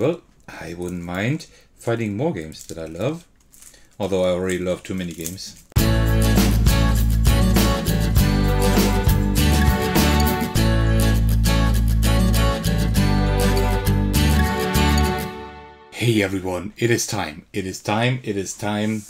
well, I wouldn't mind fighting more games that I love. Although I already love too many games. Hey everyone, it is time. It is time. It is time.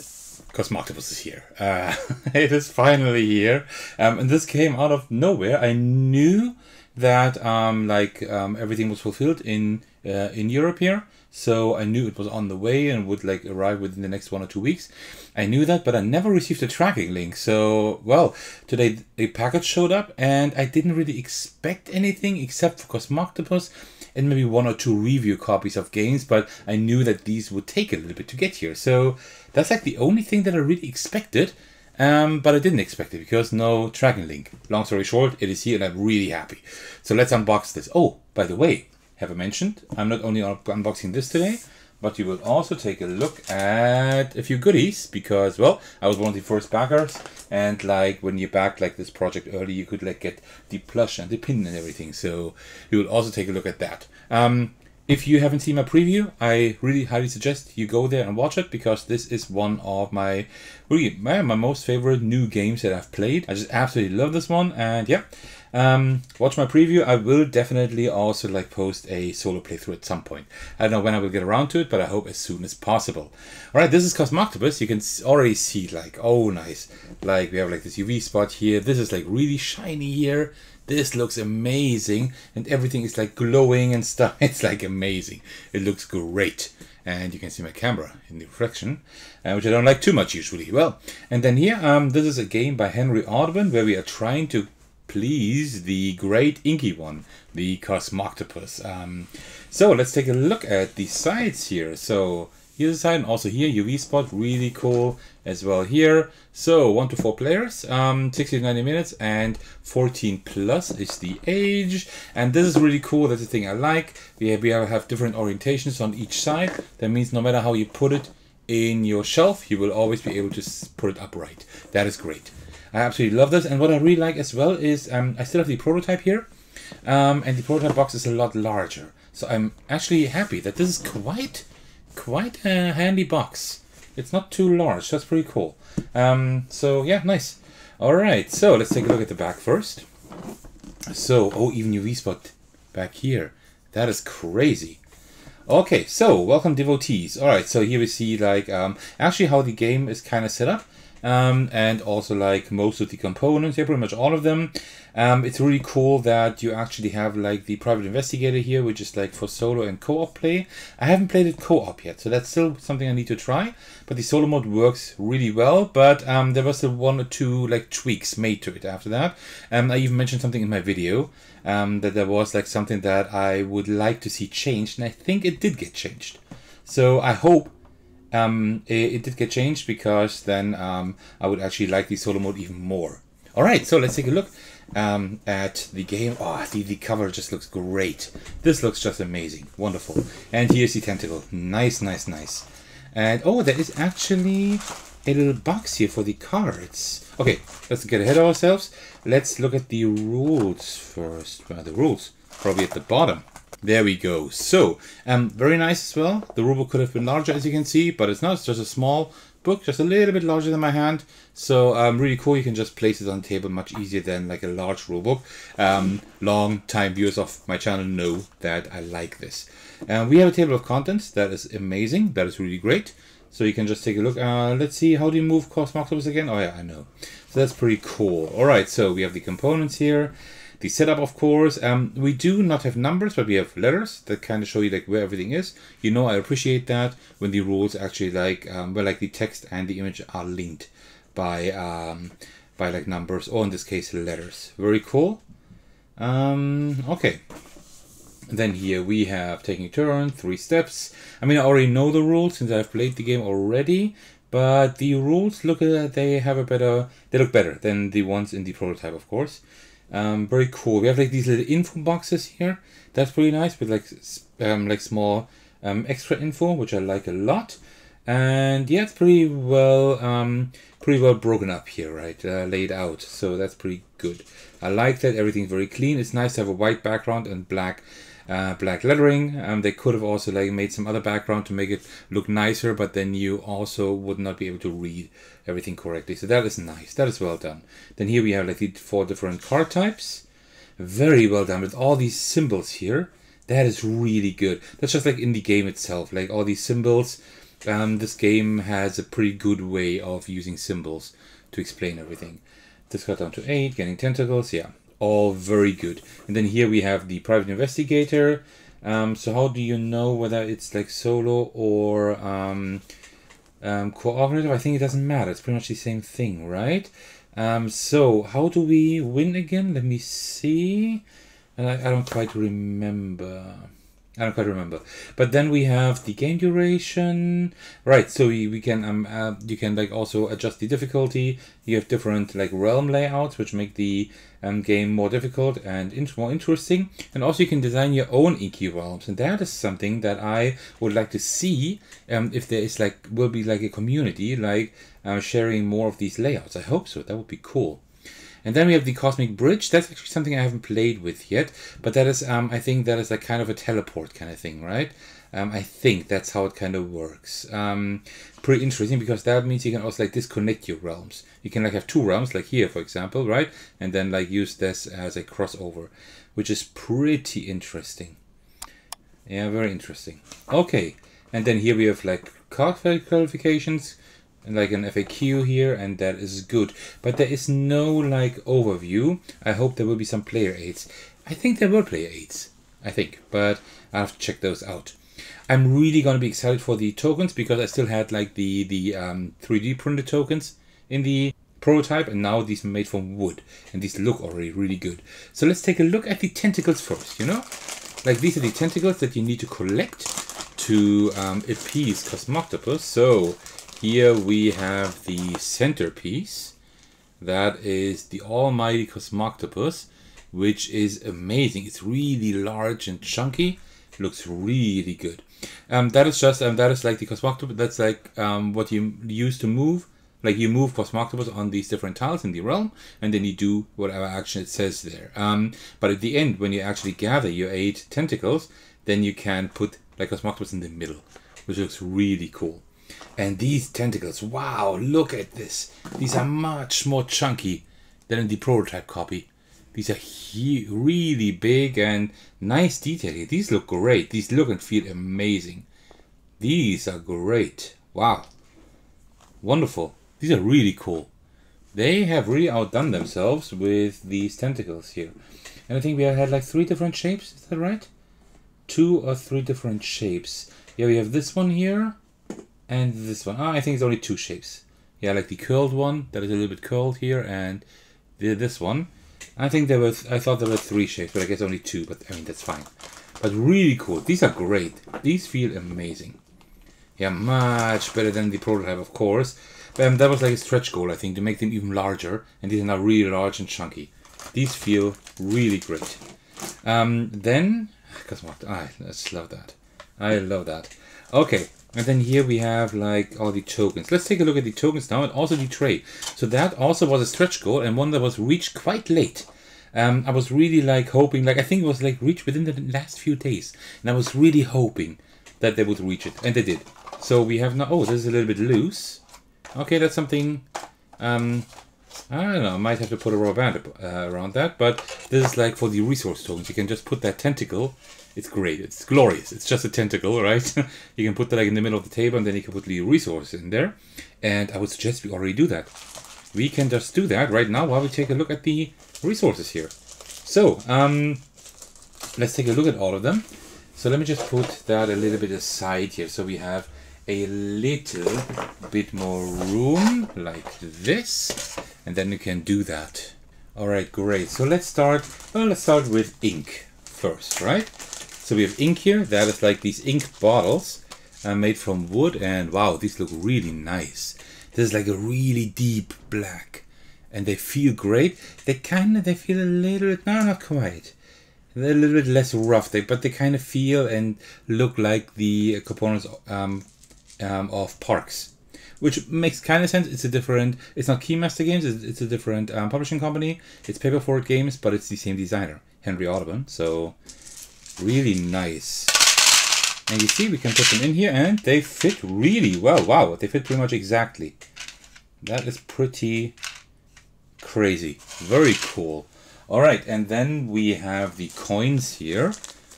Cosmoctopus is here. Uh, it is finally here. Um, and this came out of nowhere. I knew that um, like um, everything was fulfilled in uh, in Europe here. So I knew it was on the way and would like arrive within the next one or two weeks. I knew that, but I never received a tracking link. So, well, today a package showed up and I didn't really expect anything except for Cosmoctopus and maybe one or two review copies of games, but I knew that these would take a little bit to get here. So that's like the only thing that I really expected. Um, but I didn't expect it because no tracking link. Long story short, it is here and I'm really happy. So let's unbox this. Oh, by the way, have I mentioned, I'm not only unboxing this today, but you will also take a look at a few goodies because well i was one of the first backers and like when you backed like this project early you could like get the plush and the pin and everything. So you will also take a look at that. Um, if you haven't seen my preview i really highly suggest you go there and watch it because this is one of my really my, my most favorite new games that i've played. I just absolutely love this one and yeah um, watch my preview. I will definitely also like post a solo playthrough at some point. I don't know when I will get around to it, but I hope as soon as possible. All right, this is Cosmoctopus. You can already see like, oh, nice. Like we have like this UV spot here. This is like really shiny here. This looks amazing, and everything is like glowing and stuff. It's like amazing. It looks great and you can see my camera in the reflection, uh, which I don't like too much usually. Well, and then here, um, this is a game by Henry Audubon where we are trying to please the great inky one, the Cosmoctopus. Um, so let's take a look at the sides here. So here's the side, and also here UV spot, really cool as well here. So one to four players, um, 60 to 90 minutes, and 14 plus is the age. And this is really cool. That's the thing I like. We have, we have different orientations on each side. That means no matter how you put it in your shelf, you will always be able to put it upright. That is great. I absolutely love this. And what I really like as well is um, I still have the prototype here. Um, and the prototype box is a lot larger. So I'm actually happy that this is quite, quite a handy box. It's not too large. That's pretty cool. Um, so yeah, nice. All right, so let's take a look at the back first. So, oh, even UV spot back here. That is crazy. Okay, so welcome devotees. All right, so here we see like um, actually how the game is kind of set up um, and also like most of the components here, pretty much all of them. Um, it's really cool that you actually have like the private investigator here, which is like for solo and co-op play. I haven't played it co-op yet, so that's still something I need to try. But the solo mode works really well, but um, there was one or two like tweaks made to it after that. Um, I even mentioned something in my video um, that there was like something that I would like to see changed, and I think it did get changed. So I hope um, it, it, did get changed because then um, I would actually like the solo mode even more. All right, so let's take a look um, at the game. Oh, the, the cover just looks great. This looks just amazing. Wonderful. And here's the tentacle. Nice, nice, nice. And oh, there is actually a little box here for the cards. Okay, let's get ahead of ourselves. Let's look at the rules first. Uh, the rules, probably at the bottom. There we go. So, um, very nice as well. The rulebook could have been larger, as you can see, but it's not. It's just a small book, just a little bit larger than my hand. So, um, really cool. You can just place it on the table much easier than like a large rulebook. Um, long time viewers of my channel know that I like this. Um, we have a table of contents that is amazing. That is really great. So you can just take a look. Uh, let's see, how do you move Cosmoctopus again? Oh yeah, I know. So that's pretty cool. All right, so we have the components here the setup of course. Um, we do not have numbers but we have letters that kind of show you like where everything is. You know i appreciate that when the rules actually like um, where like the text and the image are linked by um, by like numbers or in this case letters. Very cool. Um, okay. Then here we have taking turn three steps. I mean i already know the rules since i've played the game already but the rules look uh, they have a better they look better than the ones in the prototype of course um, very cool. We have like these little info boxes here. That's pretty nice with like um, like small um, extra info, which I like a lot. And yeah, it's pretty well um, pretty well broken up here, right? Uh, laid out. So that's pretty good. I like that. Everything's very clean. It's nice to have a white background and black uh, black lettering. Um, they could have also like made some other background to make it look nicer, but then you also would not be able to read everything correctly. So that is nice. That is well done. Then here we have like the four different card types. Very well done with all these symbols here. That is really good. That's just like in the game itself, like all these symbols. Um, this game has a pretty good way of using symbols to explain everything. This got down to 8, getting tentacles, yeah, all very good. And then here we have the private investigator. Um, so how do you know whether it's like solo or um, um, cooperative? I think it doesn't matter. It's pretty much the same thing, right? Um, so how do we win again? Let me see. I, I don't quite remember. I don't quite remember. But then we have the game duration. Right, so we, we can um uh, you can like also adjust the difficulty. You have different like realm layouts which make the um, game more difficult and more interesting. And also you can design your own inky realms. And that is something that I would like to see um, if there is like will be like a community like uh, sharing more of these layouts. I hope so. That would be cool. And then we have the Cosmic Bridge. That's actually something I haven't played with yet, but that is, um, I think that is a kind of a teleport kind of thing, right? Um, I think that's how it kind of works. Um, pretty interesting because that means you can also like disconnect your realms. You can like have two realms, like here, for example, right? And then like use this as a crossover, which is pretty interesting. Yeah, very interesting. Okay, and then here we have like card qualifications like an FAQ here and that is good. But there is no like overview. I hope there will be some player aids. I think there were player aids I think but I'll have to check those out. I'm really gonna be excited for the tokens because I still had like the the um, 3D printed tokens in the prototype and now these are made from wood and these look already really good. So let's take a look at the tentacles first you know? Like these are the tentacles that you need to collect to um, appease Cosmoctopus so here we have the centerpiece. That is the almighty Cosmoctopus, which is amazing. It's really large and chunky. Looks really good. Um, that is just um, that is like the Cosmoctopus. That's like um, what you use to move. Like you move Cosmoctopus on these different tiles in the realm, and then you do whatever action it says there. Um, but at the end, when you actually gather your eight tentacles, then you can put like Cosmoctopus in the middle, which looks really cool. And these tentacles, wow, look at this. These are much more chunky than in the prototype copy. These are really big and nice detail here. These look great. These look and feel amazing. These are great. Wow. Wonderful. These are really cool. They have really outdone themselves with these tentacles here. And I think we had like three different shapes. Is that right? Two or three different shapes. Yeah, we have this one here and this one. Ah, I think it's only two shapes. Yeah, like the curled one that is a little bit curled here, and the, this one. I think there was. I thought there were three shapes, but I guess only two. But I mean that's fine. But really cool. These are great. These feel amazing. Yeah, much better than the prototype, of course. But um, that was like a stretch goal, I think, to make them even larger. And these are now really large and chunky. These feel really great. Um, then, because what? I just love that. I love that. Okay, and then here we have like all the tokens. Let's take a look at the tokens now and also the tray. So that also was a stretch goal and one that was reached quite late. Um, I was really like hoping, like I think it was like reached within the last few days. And I was really hoping that they would reach it. And they did. So we have now, oh, this is a little bit loose. Okay, that's something, um, I don't know, I might have to put a rubber band uh, around that. But this is like for the resource tokens. You can just put that tentacle it's great. It's glorious. It's just a tentacle, right? you can put that like in the middle of the table and then you can put the resources in there. And I would suggest we already do that. We can just do that right now while we take a look at the resources here. So, um, let's take a look at all of them. So let me just put that a little bit aside here. So we have a little bit more room like this. And then you can do that. All right, great. So let's start, well, let's start with ink first, right? So we have ink here. That is like these ink bottles uh, made from wood. And wow, these look really nice. This is like a really deep black. And they feel great. They kind of, they feel a little bit, no, not quite. They're a little bit less rough, they, but they kind of feel and look like the components um, um, of Parks. Which makes kind of sense. It's a different, it's not Keymaster Games, it's, it's a different um, publishing company. It's Paper Fort Games, but it's the same designer, Henry Audubon. So Really nice. And you see, we can put them in here and they fit really well. Wow, they fit pretty much exactly. That is pretty crazy. Very cool. All right, and then we have the coins here,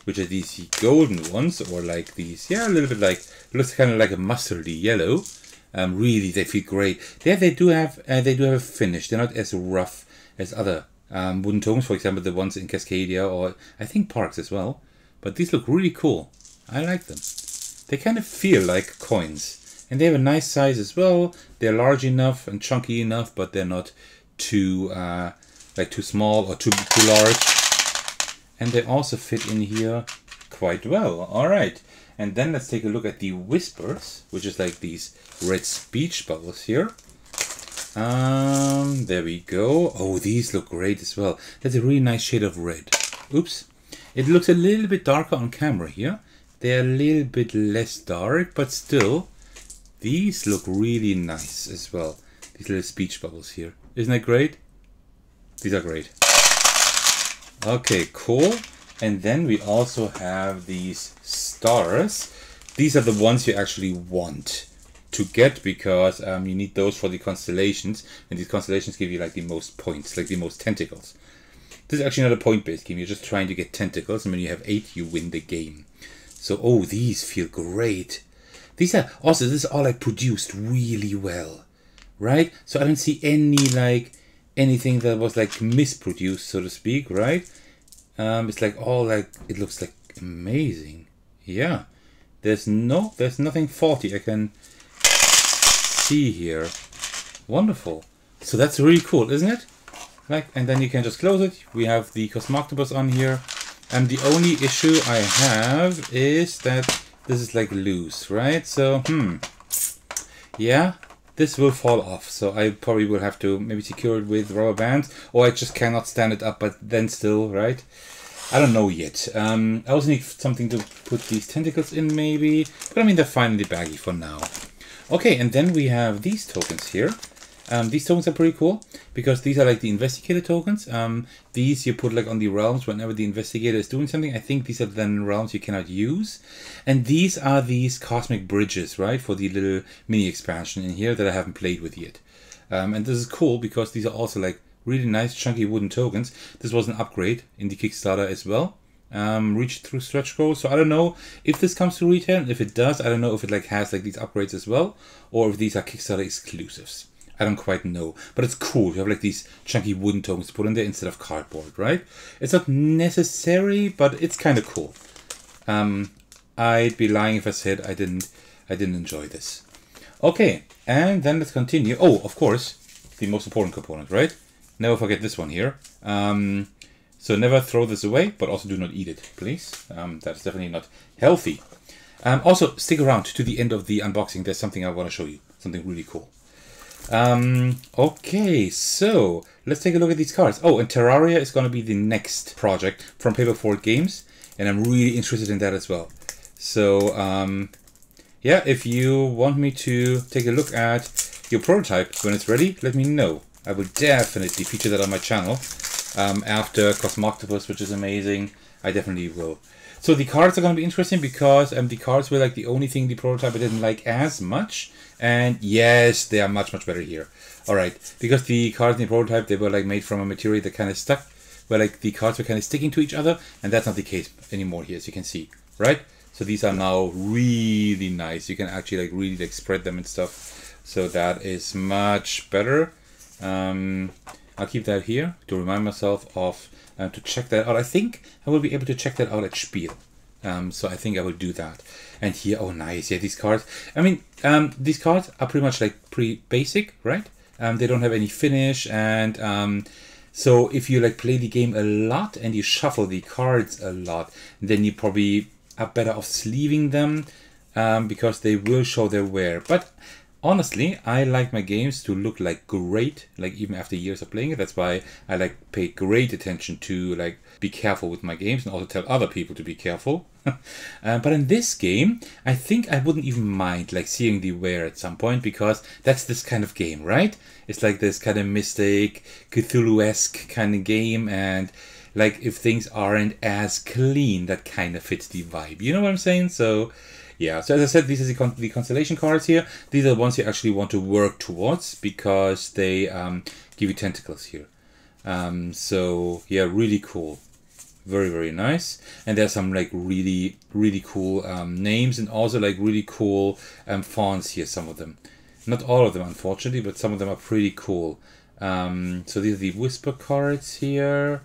which are these golden ones, or like these, yeah, a little bit like, looks kind of like a mustardy yellow. Um, really, they feel great. Yeah, they do have, uh, they do have a finish. They're not as rough as other um, wooden tomes, for example, the ones in Cascadia, or I think Parks as well. But these look really cool. I like them. They kind of feel like coins. And they have a nice size as well. They're large enough and chunky enough, but they're not too uh, like too small or too too large. And they also fit in here quite well. All right. And then let's take a look at the whispers, which is like these red speech bubbles here. Um, there we go. Oh, these look great as well. That's a really nice shade of red. Oops. It looks a little bit darker on camera here. They're a little bit less dark, but still, these look really nice as well. These little speech bubbles here. Isn't that great? These are great. Okay, cool. And then we also have these stars. These are the ones you actually want to get because um, you need those for the constellations. And these constellations give you like the most points, like the most tentacles. This is actually not a point-based game. You're just trying to get tentacles. And when you have eight, you win the game. So, oh, these feel great. These are also, this is all like produced really well right? So I don't see any like anything that was like misproduced, so to speak, right? Um, it's like all like it looks like amazing. Yeah, there's no, there's nothing faulty I can see here. Wonderful. So that's really cool, isn't it? Like, and then you can just close it. We have the Cosmoctopus on here. And the only issue I have is that this is like loose, right? So, hmm. Yeah, this will fall off. So I probably will have to maybe secure it with rubber bands, or I just cannot stand it up. But then still, right? I don't know yet. Um, I also need something to put these tentacles in, maybe. But I mean, they're the baggie for now. Okay, and then we have these tokens here. Um, these tokens are pretty cool because these are like the investigator tokens. Um, these you put like on the realms whenever the investigator is doing something. I think these are then realms you cannot use. And these are these cosmic bridges, right? For the little mini expansion in here that I haven't played with yet. Um, and this is cool because these are also like really nice chunky wooden tokens. This was an upgrade in the Kickstarter as well. Um, reached through stretch goals. So I don't know if this comes to retail. If it does, I don't know if it like has like these upgrades as well, or if these are Kickstarter exclusives. I don't quite know. But it's cool. You have like these chunky wooden tokens put in there instead of cardboard, right? It's not necessary, but it's kind of cool. Um, I'd be lying if I said I didn't I didn't enjoy this. Okay, and then let's continue. Oh, of course, the most important component, right? Never forget this one here. Um, so never throw this away, but also do not eat it, please. Um, that's definitely not healthy. Um, also, stick around to the end of the unboxing. There's something I want to show you. Something really cool. Um, okay, so let's take a look at these cards. Oh, and Terraria is going to be the next project from Paper Fort Games, and I'm really interested in that as well. So, um, yeah, if you want me to take a look at your prototype when it's ready, let me know. I will definitely feature that on my channel. Um, after Cosmoctopus, which is amazing, I definitely will. So the cards are going to be interesting because um, the cards were like the only thing the prototype I didn't like as much. And yes, they are much, much better here. All right, because the cards in the prototype, they were like made from a material that kind of stuck, where like the cards were kind of sticking to each other. And that's not the case anymore here, as you can see, right? So these are now really nice. You can actually like really like spread them and stuff. So that is much better. Um, I'll keep that here to remind myself of uh, to check that out. I think I will be able to check that out at Spiel. Um, so I think I will do that. And here, oh nice, yeah, these cards. I mean, um, these cards are pretty much like pretty basic, right? Um, they don't have any finish, and um, so if you like play the game a lot and you shuffle the cards a lot, then you probably are better off sleeving them um, because they will show their wear. But honestly, I like my games to look like great, like even after years of playing it. That's why I like pay great attention to like be careful with my games and also tell other people to be careful. uh, but in this game, I think I wouldn't even mind like seeing the wear at some point because that's this kind of game, right? It's like this kind of Mystic, Cthulhu-esque kind of game and like if things aren't as clean, that kind of fits the vibe. You know what I'm saying? So, yeah. So as I said, these are the, con- the constellation cards here. These are the ones you actually want to work towards because they um, give you tentacles here. Um, so yeah, really cool. Very very nice. And there's some like really really cool um, names and also like really cool um, fonts here. Some of them, not all of them unfortunately, but some of them are pretty cool. Um, so these are the whisper cards here.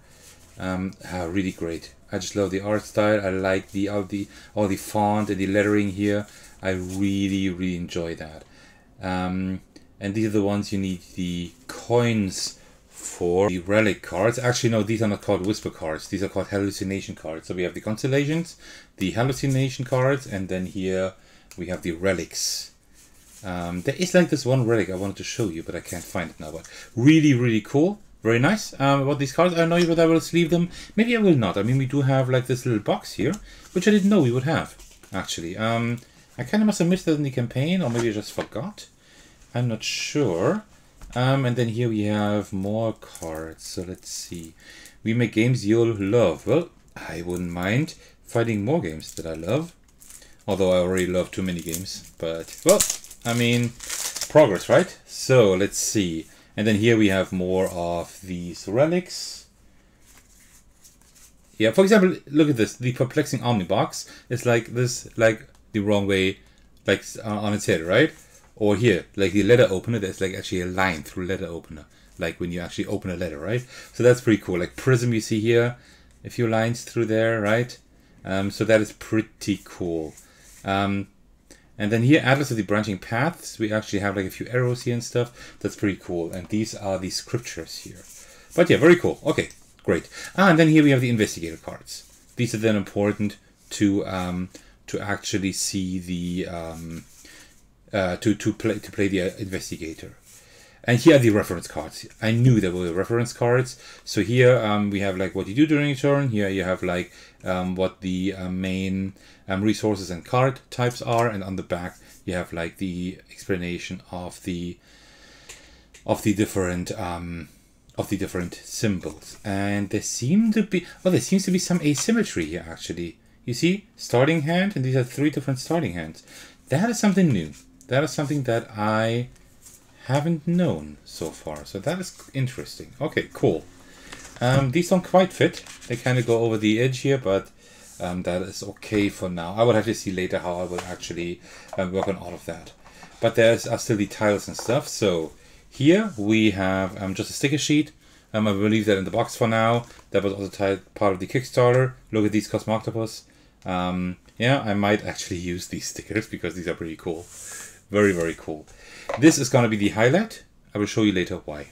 Um, ah, really great. I just love the art style. I like the all the all the font and the lettering here. I really really enjoy that. Um, and these are the ones you need the coins for the relic cards. Actually, no, these are not called whisper cards. These are called hallucination cards. So we have the constellations, the hallucination cards, and then here we have the relics. Um, there is like this one relic I wanted to show you, but I can't find it now. But really, really cool. Very nice. Um, about these cards, I know whether I will sleeve them. Maybe I will not. I mean, we do have like this little box here, which I didn't know we would have, actually. Um, I kind of must have missed that in the campaign, or maybe I just forgot. I'm not sure. Um, and then here we have more cards. So let's see. We make games you'll love. Well, I wouldn't mind finding more games that I love. Although I already love too many games. But, well, I mean, progress, right? So let's see. And then here we have more of these relics. Yeah, for example, look at this. The perplexing omnibox is like this, like the wrong way, like on its head, right? Or here, like the letter opener, there's like actually a line through letter opener, like when you actually open a letter, right? So that's pretty cool. Like Prism, you see here, a few lines through there, right? Um, so that is pretty cool. Um, and then here, Atlas of the Branching Paths, we actually have like a few arrows here and stuff. That's pretty cool. And these are the scriptures here. But yeah, very cool. Okay, great. Ah, and then here we have the Investigator cards. These are then important to um, to actually see the um, uh, to to play to play the uh, investigator. And here are the reference cards. I knew there were reference cards. So here um, we have like what you do during a turn. Here you have like um, what the uh, main um, resources and card types are, and on the back you have like the explanation of the of the different um, of the different symbols. And there seem to be well, there seems to be some asymmetry here actually. You see, starting hand, and these are three different starting hands. That is something new. That is something that I haven't known so far. So that is interesting. Okay, cool. Um, these don't quite fit. They kind of go over the edge here, but um, that is okay for now. I will have to see later how I will actually uh, work on all of that. But there's are still the tiles and stuff. So here we have um, just a sticker sheet. Um, I will leave that in the box for now. That was also part of the Kickstarter. Look at these Cosmoctopus. Um, yeah, I might actually use these stickers because these are pretty cool. Very, very cool. This is going to be the highlight. I will show you later why.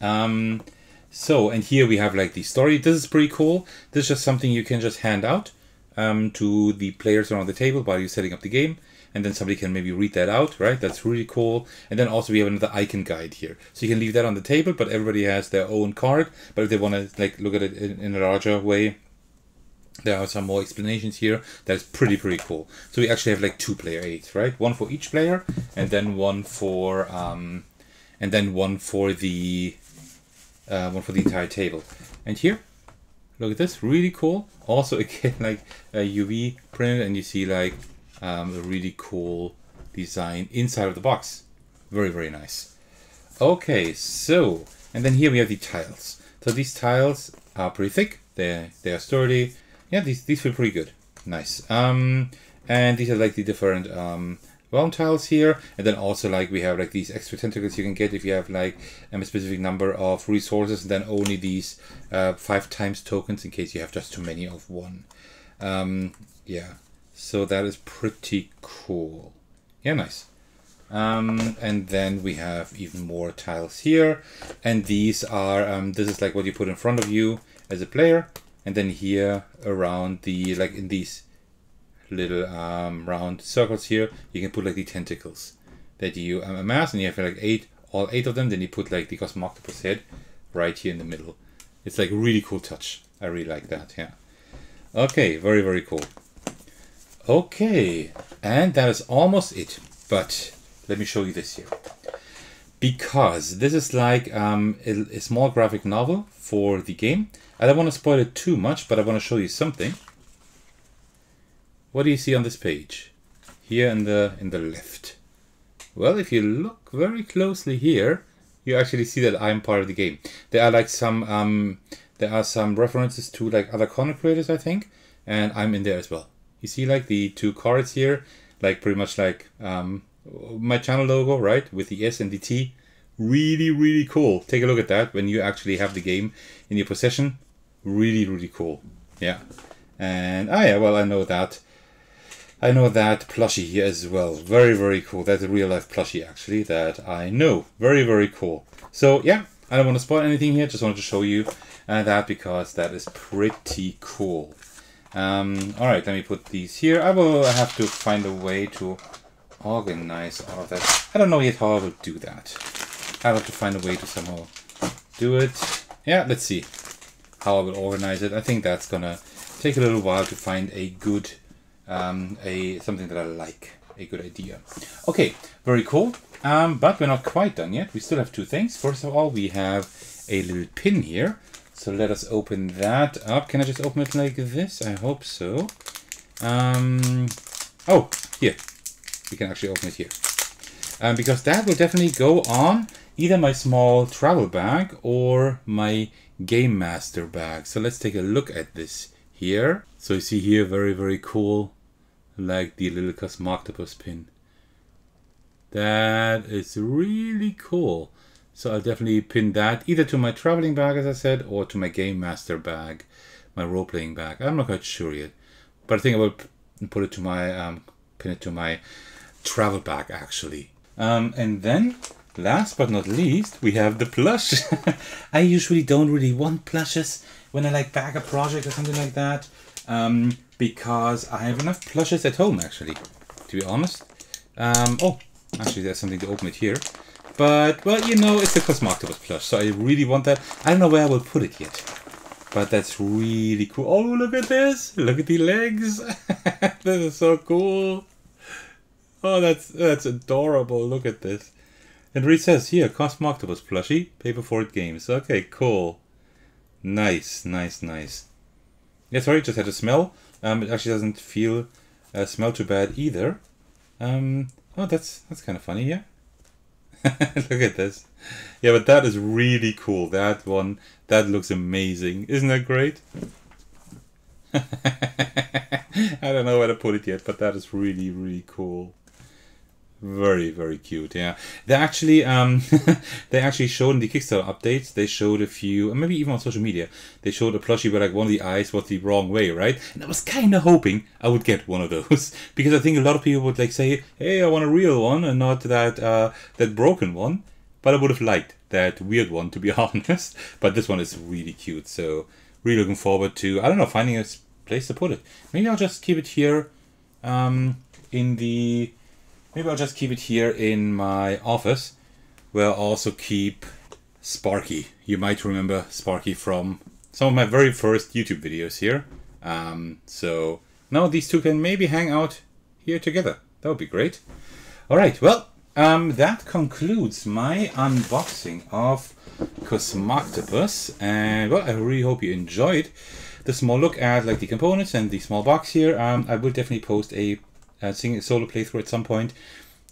Um, so, and here we have like the story. This is pretty cool. This is just something you can just hand out um, to the players around the table while you're setting up the game. And then somebody can maybe read that out, right? That's really cool. And then also we have another icon guide here. So you can leave that on the table, but everybody has their own card. But if they want to like look at it in, in a larger way, there are some more explanations here. That's pretty, pretty cool. So we actually have like two player aids, right? One for each player, and then one for, um, and then one for the, uh, one for the entire table. And here, look at this, really cool. Also, again, like a UV print, and you see like um, a really cool design inside of the box. Very, very nice. Okay, so, and then here we have the tiles. So these tiles are pretty thick. They're, they are sturdy yeah, these these feel pretty good. Nice. Um, and these are like the different um, tiles here, and then also like we have like these extra tentacles you can get if you have like a specific number of resources, and then only these uh, five times tokens in case you have just too many of one. Um, yeah, so that is pretty cool. Yeah, nice. Um, and then we have even more tiles here, and these are um, this is like what you put in front of you as a player and then here around the like in these little um, round circles here you can put like the tentacles that you um, amass. And you have like eight all eight of them. Then you put like the cosmoctopus head right here in the middle. It's like a really cool touch. I really like that yeah. Okay very very cool. Okay and that is almost it. But let me show you this here because this is like um, a, a small graphic novel for the game. I don't want to spoil it too much, but I want to show you something. What do you see on this page? Here in the in the left. Well, if you look very closely here, you actually see that I'm part of the game. There are like some um, there are some references to like other content creators, I think, and I'm in there as well. You see like the two cards here, like pretty much like um, my channel logo, right, with the S and the T. Really, really cool. Take a look at that when you actually have the game in your possession. Really, really cool. Yeah. And, ah yeah, well, I know that. I know that plushie here as well. Very, very cool. That's a real life plushie, actually, that I know. Very, very cool. So, yeah, I don't want to spoil anything here. Just wanted to show you uh, that because that is pretty cool. Um, all right, let me put these here. I will have to find a way to organize all of that. I don't know yet how I will do that. I'll have to find a way to somehow do it. Yeah, let's see how I will organize it. I think that's gonna take a little while to find a good, um, a something that I like, a good idea. Okay, very cool. Um, but we're not quite done yet. We still have two things. First of all, we have a little pin here. So let us open that up. Can I just open it like this? I hope so. Um, oh, here. We can actually open it here. Um, because that will definitely go on either my small travel bag or my Game Master bag. So let's take a look at this here. So you see here, very, very cool, like the little Cosmoctopus pin. That is really cool. So I'll definitely pin that either to my traveling bag, as I said, or to my Game Master bag, my role-playing bag. I'm not quite sure yet, but I think I will put it to my, um, pin it to my travel bag actually. Um, and then Last but not least, we have the plush. I usually don't really want plushes when I like back a project or something like that. Um, because I have enough plushes at home, actually, to be honest. Um, oh, actually, there's something to open it here. But, well, you know, it's a Cosmoctopus plush, so I really want that. I don't know where I will put it yet. But that's really cool. Oh, look at this. Look at the legs. this is so cool. Oh, that's that's adorable. Look at this. It says here, Cosmoctopus plushie, Paper Fort Games. Okay, cool. Nice, nice, nice. Yeah, sorry, just had a smell. Um, it actually doesn't feel uh, smell too bad either. Um, oh, that's that's kind of funny, yeah. Look at this. Yeah, but that is really cool. That one, that looks amazing. Isn't that great? I don't know where to put it yet, but that is really, really cool. Very, very cute. Yeah, they actually um, they actually showed in the Kickstarter updates. They showed a few, and maybe even on social media. They showed a plushie where like one of the eyes was the wrong way, right? And I was kind of hoping I would get one of those because I think a lot of people would like say, "Hey, I want a real one and not that uh, that broken one." But I would have liked that weird one to be honest. But this one is really cute, so really looking forward to I don't know finding a place to put it. Maybe I'll just keep it here um, in the Maybe I'll just keep it here in my office where I'll also keep Sparky. You might remember Sparky from some of my very first YouTube videos here. Um, so now these two can maybe hang out here together. That would be great. All right, well, um, that concludes my unboxing of Cosmoctopus. And well, I really hope you enjoyed the small look at like the components and the small box here. Um, I will definitely post a uh, a solo playthrough at some point.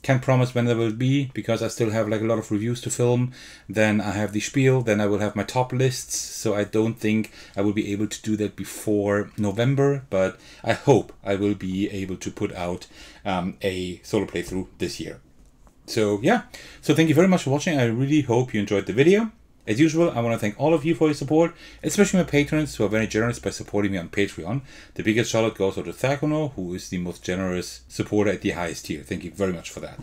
Can't promise when there will be because I still have like a lot of reviews to film. Then I have the spiel. Then I will have my top lists. So I don't think I will be able to do that before November. But I hope I will be able to put out um, a solo playthrough this year. So yeah. So thank you very much for watching. I really hope you enjoyed the video. As usual, I want to thank all of you for your support, especially my patrons who are very generous by supporting me on Patreon. The biggest shout out goes to Thakono, who is the most generous supporter at the highest tier. Thank you very much for that.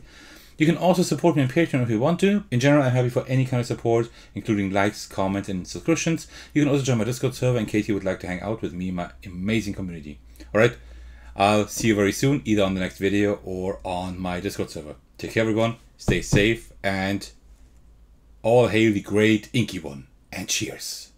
You can also support me on Patreon if you want to. In general, I'm happy for any kind of support, including likes, comments, and subscriptions. You can also join my Discord server in case you would like to hang out with me, and my amazing community. Alright, I'll see you very soon, either on the next video or on my Discord server. Take care, everyone. Stay safe and all hail the great Inky One, and cheers.